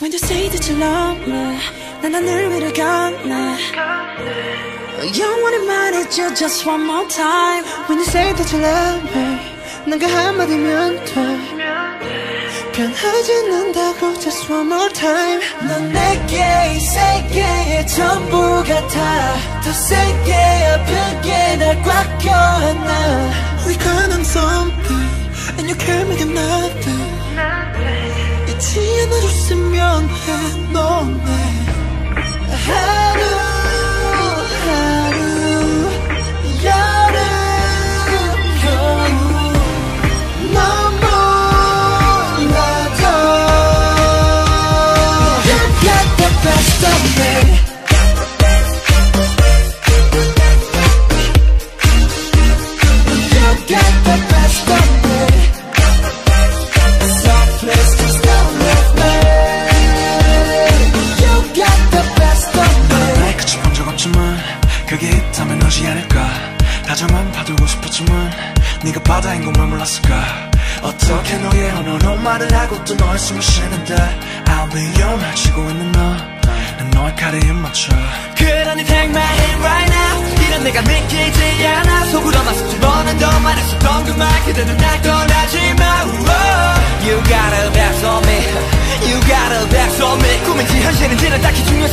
When you say that you love me 난 하늘 위를 걷네 영원히 말해줘 just one more time When you say that you love me 난 그 한마디면 돼 변하지 않는다고 just one more time 넌 내게 이 세계의 전부 같아 더 세게 아프게 날 꽉 껴안아 We got on something And you can't make it nothing que no 너지 않을까? 다정한 봐두고 싶었지만 네가 바다인 것만 몰랐을까? 어떻게 너의 언어로 말을 하고 또 너의 숨을 쉬는데? I'll be your 말 치고 있는 너난 너의 칼에 입 맞춰. 그러니 take my hand right now. 이런 내가 믿기지 않아. 속으로만 수천 번은 더 말했었던 그말 그대로 날 떠나지 마. You got a back on me. You got a back on me. 꿈인지 현실인지는 딱히 중요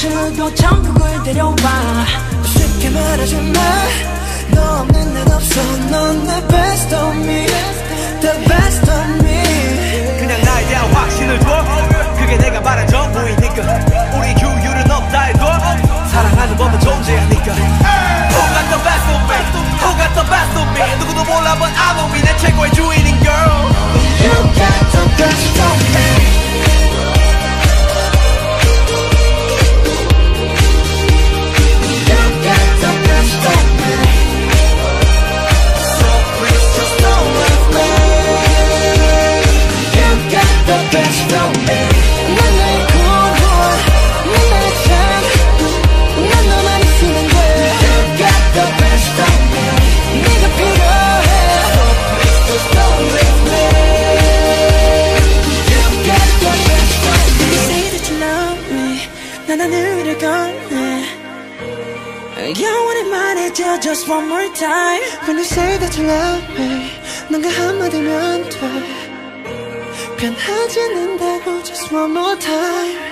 멈추고 천국을 데려와. 쉽게 말하지 마너 없는 난 없어. 넌 내 best of me. The best of me. 그냥 나에 대한 확신을 줘 그게 내가 말한 전부이니까. 우리 규율은 없다 해도 사랑하는 법은 존재하니까. Who got the best of me? Who got the best of me? 누구도 몰라본 I will be. 내 최고의 난 하늘 위를 걷네 영원히 말해줘 just one more time When you say that you love me 난 그 한마디면 돼 변하지 않는다고 just one more time